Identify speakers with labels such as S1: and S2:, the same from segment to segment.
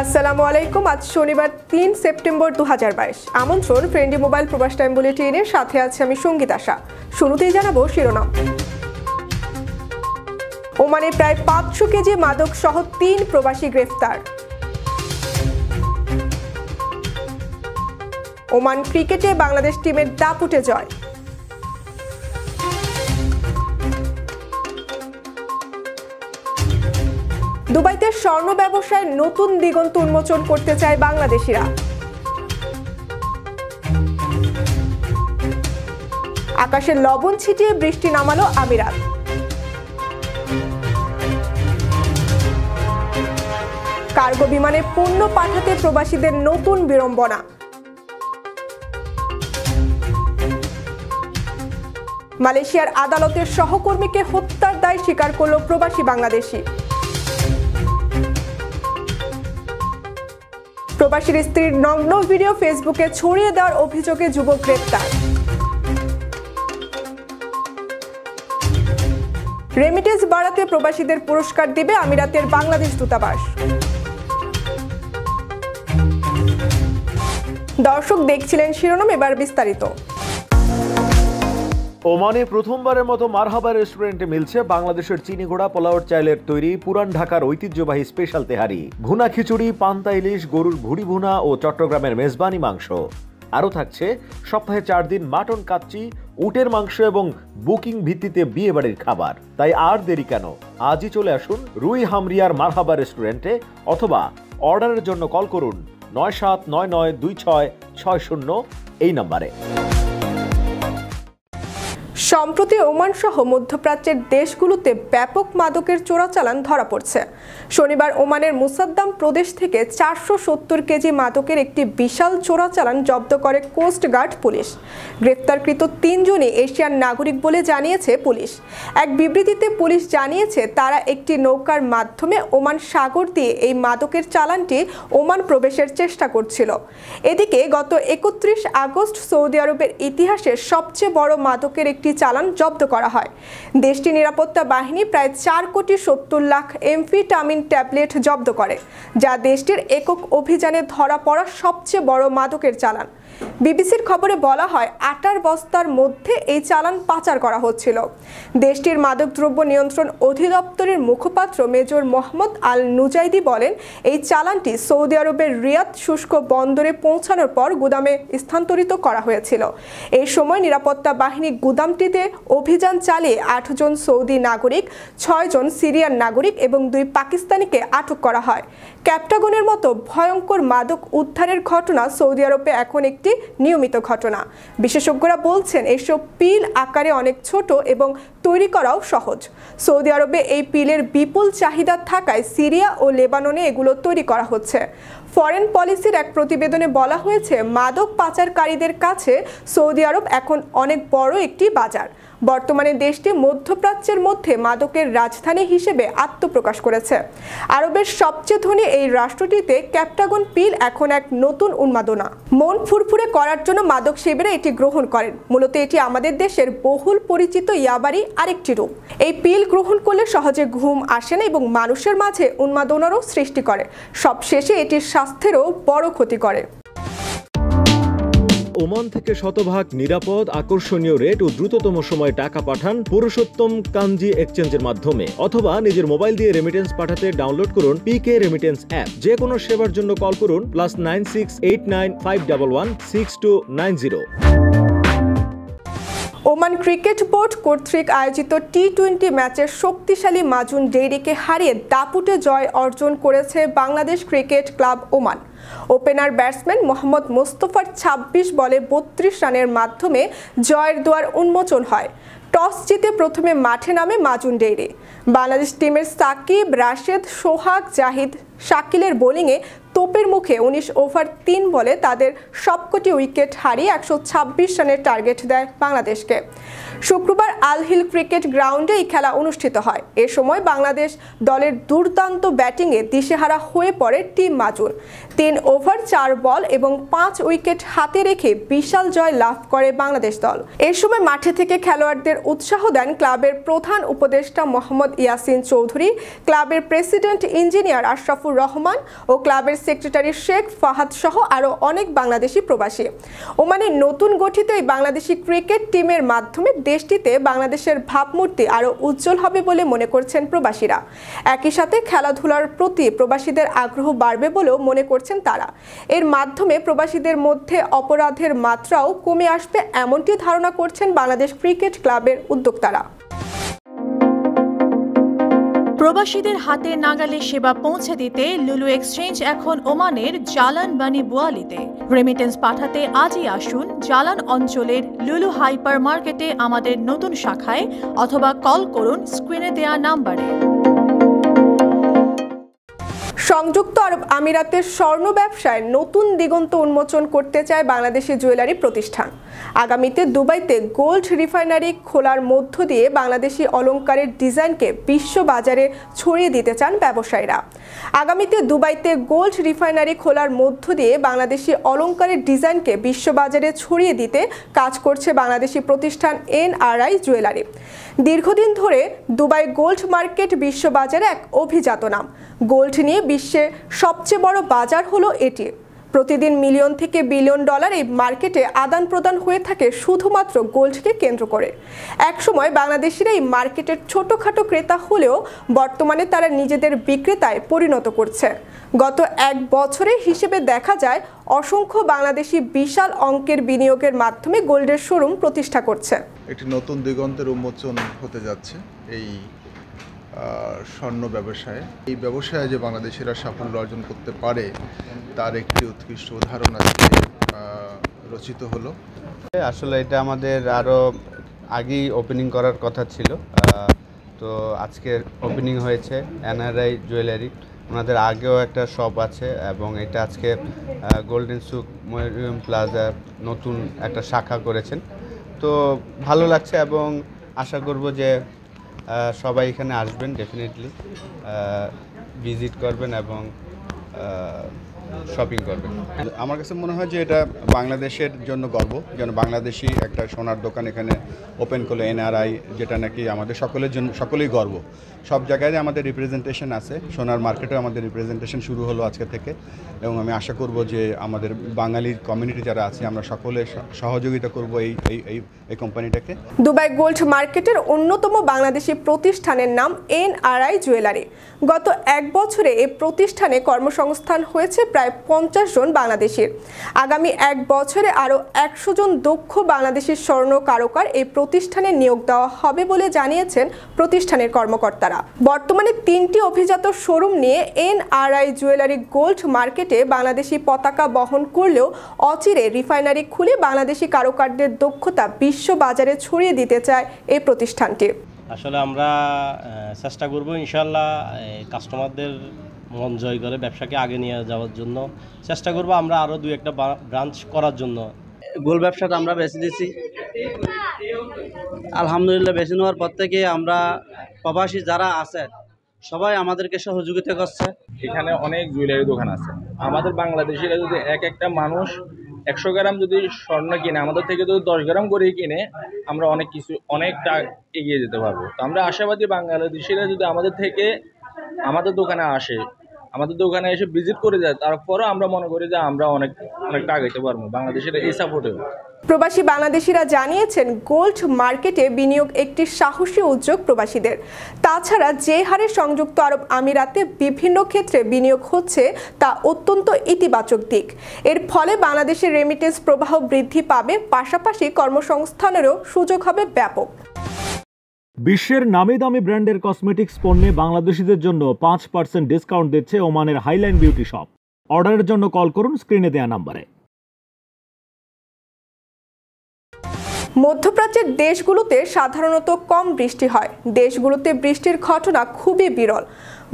S1: আসসালামু আলাইকুম, আজ শনিবার তিন সেপ্টেম্বর দু হাজার বাইশ। আমন্ত্রণ ফ্রেন্ডি মোবাইল প্রবাস টাইম বুলেটিনের সাথে আছে আমি সংগীত আশা শুরুতেই জানাব শিরোনাম। ওমানে প্রায় পাঁচশো কেজি মাদক সহ তিন প্রবাসী গ্রেফতার। ওমান ক্রিকেটে বাংলাদেশ টিমের দাপুটে জয়। দুবাইতে স্বর্ণ ব্যবসায় নতুন দিগন্ত উন্মোচন করতে চায় বাংলাদেশিরা। আকাশে লবণ ছিটিয়ে বৃষ্টি নামালো আমিরাত। কার্গো বিমানে পণ্য পাঠাতে প্রবাসীদের নতুন বিড়ম্বনা। মালয়েশিয়ার আদালতের সহকর্মীকে হত্যার দায় স্বীকার করল প্রবাসী বাংলাদেশি। প্রবাসীর স্ত্রীর নগ্ন ভিডিও ফেসবুকে ছড়িয়ে দেওয়ার অভিযোগে যুবক গ্রেপ্তার। রেমিটেন্স বাড়াতে প্রবাসীদের পুরস্কার দিবে আমিরাতের বাংলাদেশ দূতাবাস। দর্শক দেখছিলেন শিরোনাম, এবার বিস্তারিত।
S2: ওমানে প্রথমবারের মতো মারহাবা রেস্টুরেন্টে মিলছে বাংলাদেশের চিনি ঘোড়া পোলাওয়ার চাইলের তৈরি পুরান ঢাকার ঐতিহ্যবাহী স্পেশাল তেহারি। ভুনা খিচুড়ি, পান্তা ইলিশ, গরুর ভুড়ি ভুনা ও চট্টগ্রামের মেজবানি মাংস। আরও থাকছে সপ্তাহে চার দিন মাটন কাচ্চি, উটের মাংস এবং বুকিং ভিত্তিতে বিয়ে বাড়ির খাবার। তাই আর দেরি কেন? আজই চলে আসুন রুই হামরিয়ার মারহাবা রেস্টুরেন্টে অথবা অর্ডারের জন্য কল করুন নয় সাত নয় নয় দুই ছয় ছয় শূন্য এই নম্বরে।
S1: সম্প্রতি ওমান সহ মধ্যপ্রাচ্যের দেশগুলোতে ব্যাপক মাদকের চোরাচালান ধরা পড়ছে। শনিবার ওমানের মুসাদ্দাম প্রদেশ থেকে চারশো সত্তর কেজি মাদকের একটি বিশাল চোরাচালান জব্দ করে কোস্ট গার্ড পুলিশ। গ্রেপ্তারকৃত তিনজনই এশিয়ার নাগরিক বলে জানিয়েছে পুলিশ। এক বিবৃতিতে পুলিশ জানিয়েছে, তারা একটি নৌকার মাধ্যমে ওমান সাগর দিয়ে এই মাদকের চালানটি ওমান প্রবেশের চেষ্টা করছিল। এদিকে গত একত্রিশ আগস্ট সৌদি আরবের ইতিহাসে সবচেয়ে বড় মাদকের একটি চালান জব্দ করা হয়। দেশটির নিরাপত্তা বাহিনী প্রায় চার কোটি সত্তর লাখ এমফিটামিন ট্যাবলেট জব্দ করে, যা দেশটির একক অভিযানে ধরা পড়া সবচেয়ে বড় মাদকের চালান। বিবিসির খবরে বলা হয়, আটার বস্তার মধ্যে এই চালান পাচার করা হচ্ছিল। দেশটির মাদকদ্রব্য নিয়ন্ত্রণ অধিদপ্তরের মুখপাত্র মেজর মোহাম্মদ আল নুজাইদি বলেন, এই চালানটি সৌদি আরবের রিয়াদ শুষ্ক বন্দরে পৌঁছানোর পর গুদামে স্থানান্তরিত করা হয়েছিল। এই সময় নিরাপত্তা বাহিনী গুদামটিতে অভিযান চালিয়ে আটজন সৌদি নাগরিক ছয়জন সিরিয়ান নাগরিক এবং দুই পাকিস্তানিকে আটক করা হয়। ক্যাপটাগনের মতো ভয়ঙ্কর মাদক উদ্ধারের ঘটনা সৌদি আরবে এখন একটি নিয়মিত ঘটনা। বিশেষজ্ঞরা বলছেন, এসব পিল আকারে অনেক ছোট এবং তৈরি করাও সহজ। সৌদি আরবে এই পিলের বিপুল চাহিদা থাকায় সিরিয়া ও লেবাননে এগুলো তৈরি করা হচ্ছে। ফরেন পলিসির এক প্রতিবেদনে বলা হয়েছে, মাদক পাচারকারীদের কাছে সৌদি আরব এখন অনেক বড় একটি বাজার। বর্তমানে দেশটি মধ্যপ্রাচ্যের মধ্যে মাদকের রাজধানী হিসেবে আত্মপ্রকাশ করেছে। আরবের সবচেয়ে ধনী এই রাষ্ট্রটিতে ক্যাপটাগন পিল এখন এক নতুন উন্মাদনা। মন ফুরফুরে করার জন্য মাদক সেবীরা এটি গ্রহণ করেন। মূলত এটি আমাদের দেশের বহুল পরিচিত ইয়াবারি আরেকটি রূপ। এই পিল গ্রহণ করলে সহজে ঘুম আসে না এবং মানুষের মাঝে উন্মাদনারও সৃষ্টি করে। সবশেষে এটির স্বাস্থ্যেরও বড় ক্ষতি করে।
S2: ওমান থেকে শতভাগ নিরাপদ, আকর্ষণীয় রেট ও দ্রুততম সময়ে টাকা পাঠান পুরুষোত্তম কাঞ্জি এক্সচেঞ্জের মাধ্যমে। অথবা নিজের মোবাইল দিয়ে রেমিটেন্স পাঠাতে ডাউনলোড করুন পিকে রেমিটেন্স অ্যাপ যে কোনো সেবার জন্য কল করুন plus nine six eight nine five double one six two nine zero
S1: Oman cricket board কর্তৃক আয়োজিত টি টোয়েন্টি ম্যাচের শক্তিশালী মাজুন ডেইরিকে হারিয়ে দাপুটে জয় অর্জন করেছে Bangladesh cricket club Oman. Opener batsman Mohammad মোস্তফার ২৬ বলে বত্রিশ রানের মাধ্যমে জয়ের দুয়ার উন্মোচন হয়। টস জিতে প্রথমে মাঠে নামে মাজুন ডেইরি। বাংলাদেশ টিমের সাকিব, রাশেদ, সোহাগ, জাহিদ, শাকিলের বোলিংয়ে তোপের মুখে উনিশ ওভার তিন বলে তাদের সবকটি উইকেট হারিয়ে একশো ছাব্বিশ রানের টার্গেট দেয় বাংলাদেশকে। শুক্রবার আলহিল ক্রিকেট গ্রাউন্ডে এই খেলা অনুষ্ঠিত হয়। এ সময় বাংলাদেশ দলের দুর্দান্ত ব্যাটিংয়ে দিশেহারা হয়ে পড়ে টিম মাজুন। তিন ওভার, চার বল এবং পাঁচ উইকেট হাতে রেখে বিশাল জয় লাভ করে বাংলাদেশ দল। এ সময় মাঠে থেকে খেলোয়াড়দের উৎসাহ দেন ক্লাবের প্রধান উপদেষ্টা মোহাম্মদ ইয়াসিন চৌধুরী, ক্লাবের প্রেসিডেন্ট ইঞ্জিনিয়ার আশরাফুর রহমান ও ক্লাবের সেক্রেটারি শেখ ফাহাদ সহ আরও অনেক বাংলাদেশি প্রবাসী। ওমানের নতুন গঠিত এই বাংলাদেশি ক্রিকেট টিমের মাধ্যমে দেশটিতে বাংলাদেশের ভাবমূর্তি আরও উজ্জ্বল হবে বলে মনে করছেন প্রবাসীরা। একই সাথে খেলাধুলার প্রতি প্রবাসীদের আগ্রহ বাড়বে বলেও মনে করছেন তারা। এর মাধ্যমে প্রবাসীদের মধ্যে অপরাধের মাত্রাও কমে আসবে এমনটি ধারণা করছেন বাংলাদেশ ক্রিকেট ক্লাবের উদ্যোক্তারা।
S3: প্রবাসীদের হাতে নাগালে সেবা পৌঁছে দিতে লুলু এক্সচেঞ্জ এখন ওমানের জালান বানি বুয়ালিতে। রেমিটেন্স পাঠাতে আজই আসুন জালান অঞ্চলের লুলু হাইপার মার্কেটে আমাদের নতুন শাখায় অথবা কল করুন স্ক্রিনে দেয়া নাম্বারে।
S1: সংযুক্ত আরব আমিরাতের স্বর্ণ ব্যবসায় নতুন দিগন্ত উন্মোচন করতে চায় বাংলাদেশি জুয়েলারি প্রতিষ্ঠান। আগামীতে দুবাইতে গোল্ড রিফাইনারি খোলার মধ্য দিয়ে বাংলাদেশি অলঙ্কারের ডিজাইনকে বিশ্ব বাজারে ছড়িয়ে দিতে চান ব্যবসায়ীরা। আগামীতে দুবাইতে গোল্ড রিফাইনারি খোলার মধ্য দিয়ে বাংলাদেশি অলঙ্কারের ডিজাইনকে বিশ্ববাজারে ছড়িয়ে দিতে কাজ করছে বাংলাদেশি প্রতিষ্ঠান এনআরআই জুয়েলারি। দীর্ঘদিন ধরে দুবাই গোল্ড মার্কেট বিশ্ববাজারে এক অভিজাত নাম। গোল্ড নিয়ে বিশ্বের সবচেয়ে বড় বাজার হলো এটি। প্রতিদিন মিলিয়ন থেকে বিলিয়ন ডলার এই মার্কেটে আদান প্রদান হয়ে থাকে শুধুমাত্র গোল্ডকে কেন্দ্র করে। একসময় বাংলাদেশিরা এই মার্কেটের ছোটোখাটো ক্রেতা হলেও বর্তমানে তারা নিজেদের বিক্রেতায় পরিণত করছে। গত এক বছরে হিসেবে দেখা যায়, অসংখ্য বাংলাদেশি বিশাল অঙ্কের বিনিয়োগের মাধ্যমে গোল্ডের শোরুম প্রতিষ্ঠা করছে।
S4: একটি নতুন দিগন্তের উন্মোচন হতে যাচ্ছে এই স্বর্ণ ব্যবসায়। এই ব্যবসায় যে বাংলাদেশিরা সাফল্য অর্জন করতে পারে, তার একটি উৎকৃষ্ট উদাহরণ আজকে রচিত হলো।
S5: আসলে এটা আমাদের আরও আগেই ওপেনিং করার কথা ছিল। তো আজকে ওপেনিং হয়েছে এনআরআই জুয়েলারি। ওনাদের আগেও একটা শপ আছে এবং এটা আজকে গোল্ডেন সুক মরিয়ম প্লাজা নতুন একটা শাখা করেছেন। তো ভালো লাগছে এবং আশা করব যে সবাই এখানে আসবেন ডেফিনেটলি ভিজিট করবেন এবং শপিং করবে।
S6: আমার কাছে মনে হয় যে এটা বাংলাদেশের জন্য গর্ব যেন বাংলাদেশি একটা সোনার দোকান এখানে ওপেন করল এনআরআই যেটা নাকি আমাদের সকলের জন্য সকলেই গর্ব। সব জায়গায় আমাদের রিপ্রেজেন্টেশন আছে সোনার মার্কেটেও আমাদের রিপ্রেজেন্টেশন শুরু হলো আজকে থেকে। এবং আমি আশা করব যে আমাদের বাঙালি কমিউনিটি যারা আছে আমরা সকলে স- সহযোগিতা করব এই এই এই এই কোম্পানিটাকে
S1: দুবাই গোল্ড মার্কেটের অন্যতম বাংলাদেশি প্রতিষ্ঠানের নাম এনআরআই জুয়েলারি। গত এক বছরে এই প্রতিষ্ঠানে কর্মসংস্থান হয়েছে প্রায় পঞ্চাশ জন বাংলাদেশির। আগামী এক বছরে আরও একশো জন দক্ষ বাংলাদেশি স্বর্ণ কারকার এই প্রতিষ্ঠানে নিয়োগ দেওয়া হবে বলে জানিয়েছেন প্রতিষ্ঠানের কর্মকর্তারা। বর্তমানে তিনটি অভিজাত শোরুম নিয়ে এনআরআই জুয়েলারি গোল্ড মার্কেটে বাংলাদেশি পতাকা বহন করলেও অচিরে রিফাইনারি খুলে বাংলাদেশি কারুকারদের দক্ষতা বিশ্ব বাজারে ছড়িয়ে দিতে চায় এই প্রতিষ্ঠানটি।
S7: আসলে আমরা চেষ্টা করব ইনশাল্লাহ কাস্টমারদের মন জয় করে ব্যবসাকে আগে নিয়ে যাওয়ার জন্য। চেষ্টা করব আমরা আরও দু একটা ব্রাঞ্চ করার জন্য।
S8: গোল ব্যবসাটা আমরা বেছে দিয়েছি। আলহামদুলিল্লাহ বেছে নেওয়ার পর থেকে আমরা প্রবাসী যারা আছে সবাই আমাদেরকে সহযোগিতা করছে।
S9: এখানে অনেক জুয়েলারি দোকান আছে। আমাদের বাংলাদেশিরা যদি এক একটা মানুষ একশো গ্রাম যদি স্বর্ণ কিনে আমাদের থেকে যদি দশ গ্রাম করে কিনে আমরা অনেক কিছু অনেকটা এগিয়ে যেতে পারব। তো আমরা আশাবাদী বাংলাদেশিরা যদি আমাদের থেকে আমাদের দোকানে আসে আমাদের দোকানে এসে ভিজিট করে যায়, তারপরও আমরা মনে করি যে আমরা অনেক অনেকটা আগাইতে পারব, বাংলাদেশিরা এই সাপোর্টেও
S1: প্রবাসী বাংলাদেশিরা জানিয়েছেন, গোল্ড মার্কেটে বিনিয়োগ একটি সাহসী উদ্যোগ প্রবাসীদের। তাছাড়া যে হারে সংযুক্ত আরব আমিরাতে বিভিন্ন ক্ষেত্রে বিনিয়োগ হচ্ছে, তা অত্যন্ত ইতিবাচক দিক। এর ফলে বাংলাদেশের রেমিটেন্স প্রবাহ বৃদ্ধি পাবে, পাশাপাশি কর্মসংস্থানেরও সুযোগ হবে ব্যাপক।
S2: বিশ্বের নামি দামি ব্র্যান্ডের কসমেটিক্স পণ্যে বাংলাদেশিদের জন্য পাঁচ পার্সেন্ট ডিসকাউন্ট দিচ্ছে ওমানের হাইলাইন বিউটি শপ। অর্ডারের জন্য কল করুন, স্ক্রিনে দেয়া নাম্বারে।
S1: মধ্যপ্রাচ্যের দেশগুলোতে সাধারণত কম বৃষ্টি হয়। দেশগুলোতে বৃষ্টির ঘটনা খুবই বিরল।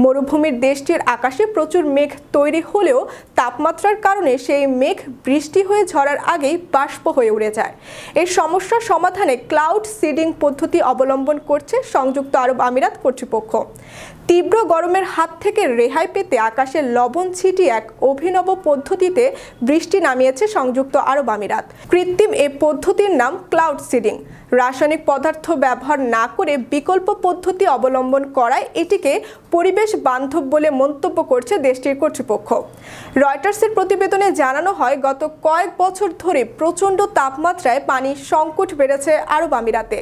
S1: মরুভূমির দেশটির আকাশে প্রচুর মেঘ তৈরি হলেও তাপমাত্রার কারণে সেই মেঘ বৃষ্টি হয়ে ঝরার আগেই বাষ্প হয়ে উড়ে যায়। এই সমস্যার সমাধানে ক্লাউড সিডিং পদ্ধতি অবলম্বন করছে সংযুক্ত আরব আমিরাত কর্তৃপক্ষ। তীব্র গরমের হাত থেকে রেহাই পেতে আকাশে লবণ ছিটিয়ে এক অভিনব পদ্ধতিতে বৃষ্টি নামিয়েছে সংযুক্ত আরব আমিরাত। কৃত্রিম এই পদ্ধতির নাম ক্লাউড সিডিং রাসায়নিক পদার্থ ব্যবহার না করে বিকল্প পদ্ধতি অবলম্বন করায় এটিকে পরিবেশ বান্ধব বলে মন্তব্য করছে দেশটির কর্তৃপক্ষ। রয়টার্সের প্রতিবেদনে জানানো হয়, গত কয়েক বছর ধরে প্রচণ্ড তাপমাত্রায় পানির সংকট বেড়েছে আরব আমিরাতে।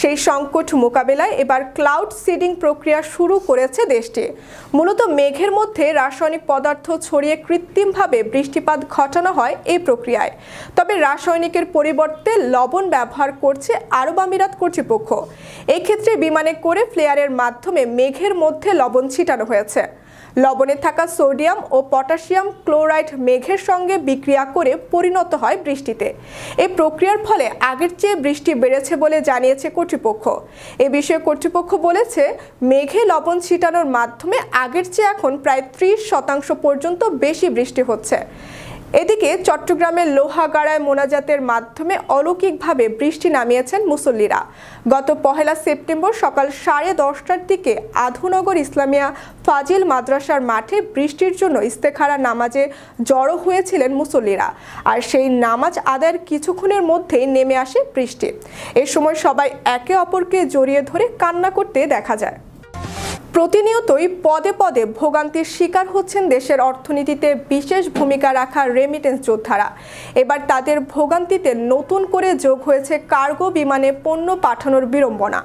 S1: সেই সংকট মোকাবেলায় এবার ক্লাউড সিডিং প্রক্রিয়া শুরু করেছে দেশটি। মূলত মেঘের মধ্যে রাসায়নিক পদার্থ ছড়িয়ে কৃত্রিমভাবে বৃষ্টিপাত ঘটানো হয় এই প্রক্রিয়ায়। তবে রাসায়নিকের পরিবর্তে লবণ ব্যবহার করছে আরব আমিরাত কর্তৃপক্ষ। এক্ষেত্রে বিমানে করে ফ্লেয়ারের মাধ্যমে মেঘের মধ্যে লবণ ছিটানো হয়েছে। লবণে থাকা সোডিয়াম ও পটাশিয়াম ক্লোরাইড মেঘের সঙ্গে বিক্রিয়া করে পরিণত হয় বৃষ্টিতে। এ প্রক্রিয়ার ফলে আগের চেয়ে বৃষ্টি বেড়েছে বলে জানিয়েছে কর্তৃপক্ষ। এ বিষয়ে কর্তৃপক্ষ বলেছে, মেঘে লবণ ছিটানোর মাধ্যমে আগের চেয়ে এখন প্রায় ত্রিশ শতাংশ পর্যন্ত বেশি বৃষ্টি হচ্ছে। এদিকে চট্টগ্রামের লোহাগাড়ায় মোনাজাতের মাধ্যমে অলৌকিকভাবে বৃষ্টি নামিয়েছেন মুসল্লিরা। গত পহেলা সেপ্টেম্বর সকাল সাড়ে দশটার দিকে আধুনগর ইসলামিয়া ফাজিল মাদ্রাসার মাঠে বৃষ্টির জন্য ইস্তেখারা নামাজে জড়ো হয়েছিলেন মুসল্লিরা। আর সেই নামাজ আদায়ের কিছুক্ষণের মধ্যেই নেমে আসে বৃষ্টি। এ সময় সবাই একে অপরকে জড়িয়ে ধরে কান্না করতে দেখা যায়। প্রতিনিয়তই পদে পদে ভোগান্তির শিকার হচ্ছেন দেশের অর্থনীতিতে বিশেষ ভূমিকা রাখা রেমিটেন্স যোদ্ধারা। এবার তাদের ভোগান্তিতে নতুন করে যোগ হয়েছে কার্গো বিমানে পণ্য পাঠানোর বিড়ম্বনা।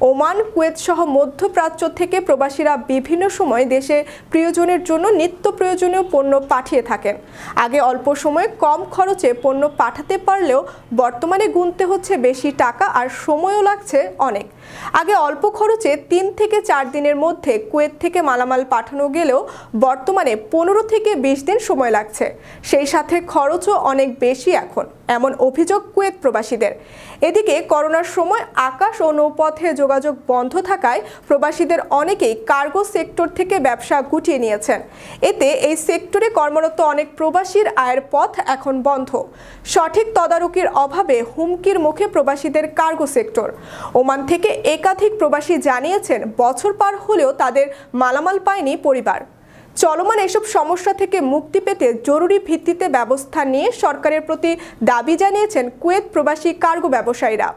S1: ওমান, কুয়েত সহ মধ্যপ্রাচ্য থেকে প্রবাসীরা বিভিন্ন সময় দেশে প্রিয়জনের জন্য নিত্য প্রয়োজনীয় পণ্য পাঠিয়ে থাকেন আগে অল্প সময়ে কম খরচে পণ্য পাঠাতে পারলেও বর্তমানে গুনতে হচ্ছে বেশি টাকা আর সময়ও লাগছে অনেক। আগে অল্প খরচে তিন থেকে চার দিনের মধ্যে কুয়েত থেকে মালামাল পাঠানো গেলেও বর্তমানে পনেরো থেকে বিশ দিন সময় লাগছে। সেই সাথে খরচও অনেক বেশি এখন, এমন অভিযোগ কুয়েত প্রবাসীদের। এদিকে করোনার সময় আকাশ ও নৌপথে যোগাযোগ বন্ধ থাকায় প্রবাসীদের অনেকেই কার্গো সেক্টর থেকে ব্যবসা গুটিয়ে নিয়েছেন। এতে এই সেক্টরে কর্মরত অনেক প্রবাসীর আয়ের পথ এখন বন্ধ। সঠিক তদারকির অভাবে হুমকির মুখে প্রবাসীদের কার্গো সেক্টর। ওমান থেকে একাধিক প্রবাসী জানিয়েছেন, বছর পার হলেও তাদের মালামাল পায়নি পরিবার। চলমান এসব সমস্যা থেকে মুক্তি পেতে জরুরি ভিত্তিতে ব্যবস্থা নিয়ে সরকারের প্রতি দাবি জানিয়েছেন কুয়েত প্রবাসী কার্গো ব্যবসায়ীরা।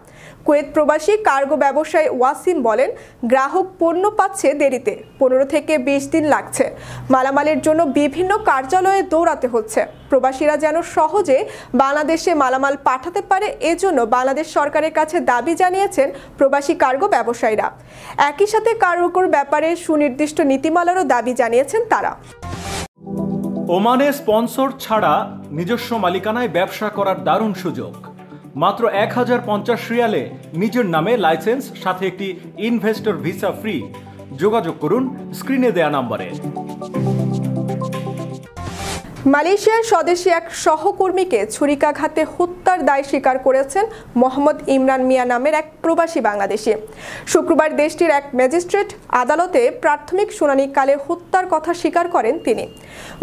S1: কুয়েত প্রবাসী কার্গো ব্যবসায়ী ওয়াসিম বলেন, গ্রাহক পণ্য পাচ্ছে দেরিতে, পনেরো থেকে বিশ দিন লাগছে। মালামালের জন্য বিভিন্ন কার্যালয়ে দৌড়াতে হচ্ছে। প্রবাসীরা যেন সহজে বাংলাদেশে মালামাল পাঠাতে পারে, এজন্য বাংলাদেশ সরকারের কাছে দাবি জানিয়েছেন প্রবাসী কার্গো ব্যবসায়ীরা। একই সাথে কার্গোর ব্যাপারে সুনির্দিষ্ট নীতিমালারও দাবি জানিয়েছেন তারা।
S10: ওমানে স্পন্সর ছাড়া নিজস্ব মালিকানায় ব্যবসা করার দারুণ সুযোগ। মাত্র এক হাজার পঞ্চাশ রিয়ালে নিজের নামে লাইসেন্স, সাথে একটি ইনভেস্টর ভিসা ফ্রি। যোগাযোগ করুন স্ক্রিনে দেয়া নম্বরে।
S1: মালয়েশিয়ার স্বদেশী এক সহকর্মীকে ছুরিকাঘাতে হত্যার দায় স্বীকার করেছেন মোহাম্মদ ইমরান মিয়া নামের এক প্রবাসী বাংলাদেশি। শুক্রবার দেশটির এক ম্যাজিস্ট্রেট আদালতে প্রাথমিক শুনানিকালে হত্যার কথা স্বীকার করেন তিনি।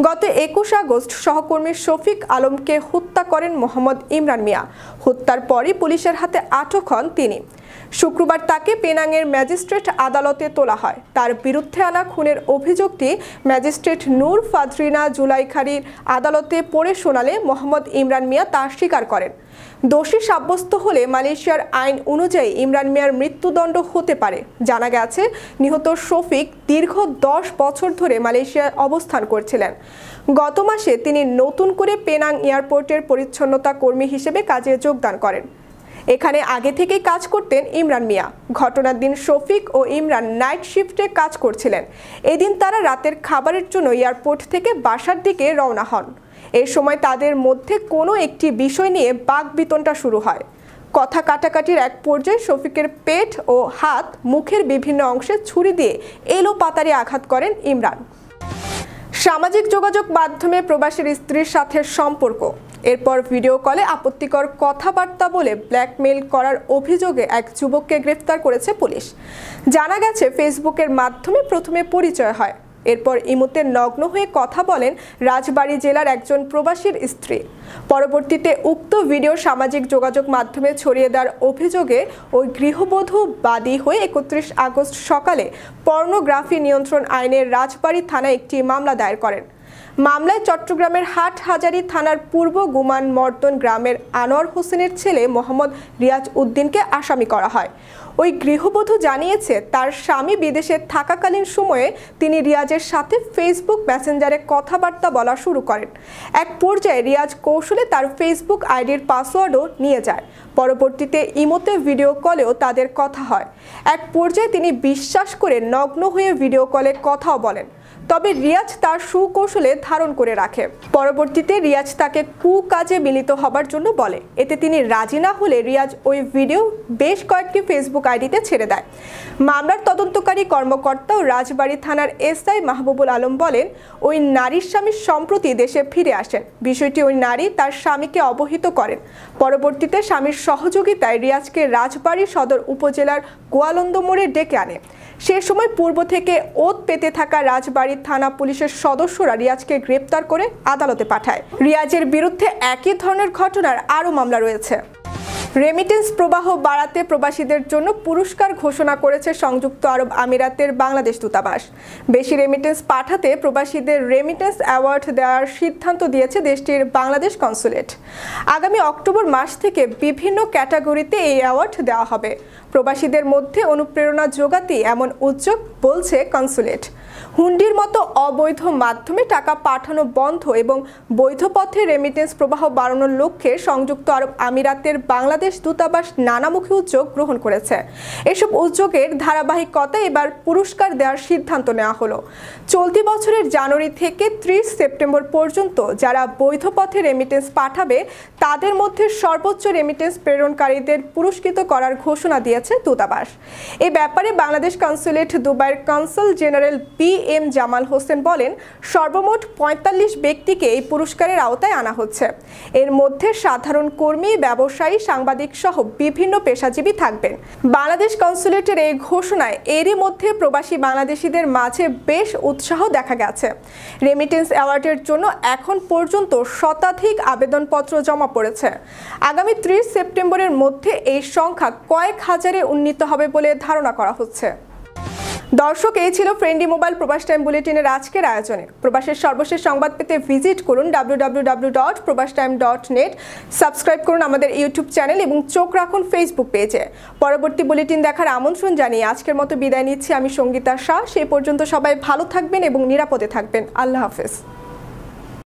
S1: গত একুশ আগস্ট সহকর্মী শফিক আলমকে হত্যা করেন মোহাম্মদ ইমরান মিয়া। হত্যার পরই পুলিশের হাতে আটক হন তিনি। শুক্রবার তাকে পেনাংয়ের ম্যাজিস্ট্রেট আদালতে তোলা হয়। তার বিরুদ্ধে আনা খুনের অভিযোগটি ম্যাজিস্ট্রেট নূর ফাদরিনা জুলাইখারির আদালতে পড়ে শোনালে মোহাম্মদ ইমরান মিয়া তা স্বীকার করেন। দোষী সাব্যস্ত হলে মালয়েশিয়ার আইন অনুযায়ী ইমরান মিয়ার মৃত্যুদণ্ড হতে পারে। জানা গেছে, নিহত শফিক দীর্ঘ দশ বছর ধরে মালয়েশিয়ায় অবস্থান করছিলেন। গত মাসে তিনি নতুন করে পেনাং এয়ারপোর্টের পরিচ্ছন্নতা কর্মী হিসেবে কাজে যোগদান করেন। এখানে আগে থেকেই কাজ করতেন ইমরান মিয়া। ঘটনার দিন শফিক ও ইমরান নাইট শিফটে কাজ করছিলেন। এদিন তারা রাতের খাবারের জন্য এয়ারপোর্ট থেকে বাসার দিকে রওনা হন। এ সময় তাদের মধ্যে কোনো একটি বিষয় নিয়ে বাক বিতনটা শুরু হয়। কথা কাটাকাটির এক পর্যায়ে শফিকের পেট ও হাত মুখের বিভিন্ন অংশে ছুরি দিয়ে এলো পাতারি আঘাত করেন ইমরান। সামাজিক যোগাযোগ মাধ্যমে প্রবাসীর স্ত্রীর সাথে সম্পর্ক। এরপর ভিডিও কলে আপত্তিকর কথাবার্তা বলে ব্ল্যাকমেইল করার অভিযোগে এক যুবককে গ্রেফতার করেছে পুলিশ। জানা গেছে, ফেসবুকের মাধ্যমে প্রথমে পরিচয় হয়। এরপর ইমুতে নগ্ন হয়ে কথা বলেন রাজবাড়ী জেলার একজন প্রবাসীর স্ত্রী। পরবর্তীতে উক্ত ভিডিও সামাজিক যোগাযোগ মাধ্যমে ছড়িয়ে দেওয়ার অভিযোগে ওই গৃহবধূ বাদী হয়ে একত্রিশ আগস্ট সকালে পর্নোগ্রাফি নিয়ন্ত্রণ আইনের রাজবাড়ী থানায় একটি মামলা দায়ের করেন। মামলায় চট্টগ্রামের হাট হাজারি থানার পূর্ব গুমান মর্দন গ্রামের আনোয়ার হোসেনের ছেলে মোহাম্মদ রিয়াজ উদ্দিনকে আসামি করা হয়। ওই গৃহবধূ জানিয়েছে, তার স্বামী বিদেশে থাকাকালীন সময়ে তিনি রিয়াজের সাথে ফেসবুক মেসেঞ্জারে কথাবার্তা বলা শুরু করেন। এক পর্যায়ে রিয়াজ কৌশলে তার ফেসবুক আইডির পাসওয়ার্ডও নিয়ে যায়। পরবর্তীতে ইমোতে ভিডিও কলেও তাদের কথা হয়। এক পর্যায়ে তিনি বিশ্বাস করে নগ্ন হয়ে ভিডিও কলে কথাও বলেন। তবে রিয়াজ তার সুকৌশলে ধারণ করে রাখে। পরবর্তীতে রিয়াজ তাকে কু কাজে মিলিত হবার জন্য বলে। এতে তিনি রাজি না হলে রিয়াজ ওই ভিডিও বেশ কয়েকটি ফেসবুক আইডিতে ছেড়ে দেয়। মামলার তদন্তকারী কর্মকর্তা ও রাজবাড়ী থানার এসআই মাহবুবুল আলম বলেন, ওই নারীর স্বামী সম্প্রতি দেশে ফিরে আসেন। বিষয়টি ওই নারী তার স্বামীকে অবহিত করেন। পরবর্তীতে স্বামীর সহযোগিতায় রিয়াজকে রাজবাড়ী সদর উপজেলার গোয়ালন্দ মোড়ে ডেকে আনে। সে সময় পূর্ব থেকে ওত পেতে থাকা রাজবাড়ির থানা পুলিশের সদস্যরা রিয়াজকে গ্রেপ্তার করে আদালতে পাঠায়। রিয়াজের বিরুদ্ধে একই ধরনের ঘটনার আরও মামলা রয়েছে। রেমিটেন্স প্রবাহ বাড়াতে প্রবাসীদের জন্য পুরস্কার ঘোষণা করেছে সংযুক্ত আরব আমিরাতের বাংলাদেশ দূতাবাস। বেশি রেমিটেন্স পাঠাতে প্রবাসীদের রেমিটেন্স অ্যাওয়ার্ড দেওয়ার সিদ্ধান্ত দিয়েছে দেশটির বাংলাদেশ কনসুলেট আগামী অক্টোবর মাস থেকে বিভিন্ন ক্যাটাগরিতে এই অ্যাওয়ার্ড দেওয়া হবে। প্রবাসীদের মধ্যে অনুপ্রেরণা যোগাতে এমন উদ্যোগ বলছে কনসুলেট। হুন্ডির মতো অবৈধ মাধ্যমে টাকা পাঠানো বন্ধ এবং বৈধ পথে রেমিটেন্স প্রবাহ বাড়ানোর লক্ষ্যে সংযুক্ত আরব আমিরাতের বাংলাদেশ দূতাবাস নানামুখী উদ্যোগ গ্রহণ করেছে। এসব উদ্যোগের ধারাবাহিকতা এবার পুরস্কার দেওয়ার সিদ্ধান্ত নেওয়া হলো। চলতি বছরের জানুয়ারি থেকে ত্রিশ সেপ্টেম্বর পর্যন্ত যারা বৈধ পথে রেমিটেন্স পাঠাবে, তাদের মধ্যে সর্বোচ্চ রেমিটেন্স প্রেরণকারীদের পুরস্কৃত করার ঘোষণা দিয়েছে দূতাবাস। এ ব্যাপারে বাংলাদেশ কনসুলেট দুবাইয়ের consul general B M Jamal Hossain বলেন, সর্বমোট পঁয়তাল্লিশ ব্যক্তিকে এই পুরস্কারের আওতায় আনা হচ্ছে। এর মধ্যে সাধারণ কর্মী, ব্যবসায়ী, সাংবাদিক সহ বিভিন্ন পেশাজীবী থাকবেন। বাংলাদেশ কনসুলেটের এই ঘোষণায় এরই মধ্যে প্রবাসী বাংলাদেশিদের মাঝে বেশ উৎসাহ দেখা গেছে। রেমিটেন্স অ্যাওয়ার্ডের জন্য এখন পর্যন্ত শতাধিক আবেদনপত্র জমা পড়েছে। আগামী ত্রিশ সেপ্টেম্বরের মধ্যে এই সংখ্যা কয়েক হাজারে উন্নীত হবে বলে ধারণা করা হচ্ছে। দর্শক, এই ছিল ফ্রেন্ডি মোবাইল প্রবাস টাইম বুলেটিনের আজকের আয়োজনে। প্রবাসের সর্বশেষ সংবাদ পেতে ভিজিট করুন W dot Probash time dot net subscribe করুন আমাদের ইউটিউব চ্যানেল এবং চোখ রাখুন ফেসবুক পেজে। পরবর্তী বুলেটিন দেখার আমন্ত্রণ জানিয়ে আজকের মতো বিদায় নিচ্ছি। আমি সঙ্গীতা শাহ। সেই পর্যন্ত সবাই ভালো থাকবেন এবং নিরাপদে থাকবেন। আল্লাহ হাফেজ।